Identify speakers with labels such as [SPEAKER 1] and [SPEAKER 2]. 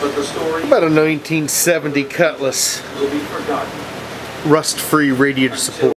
[SPEAKER 1] but the story
[SPEAKER 2] About a 1970 Cutlass.
[SPEAKER 1] will be forgotten.
[SPEAKER 2] Rust-free radiator support.